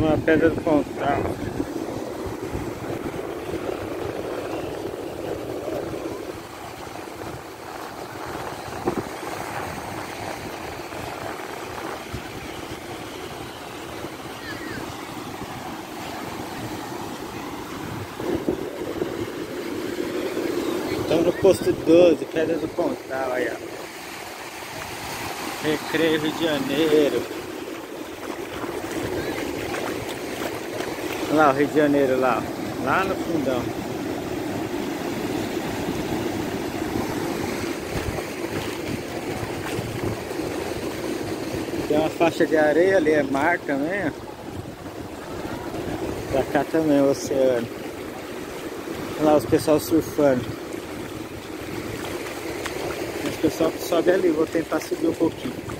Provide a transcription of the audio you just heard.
Na Pedra do Pontal. Estamos no posto 12, Pedra do Pontal, aí ó. Recreio Rio de Janeiro. Lá o Rio de Janeiro lá, lá no fundão. Tem uma faixa de areia ali, é mar também. Pra cá também o oceano. Olha lá os pessoal surfando. Os pessoal que sobe ali, vou tentar subir um pouquinho.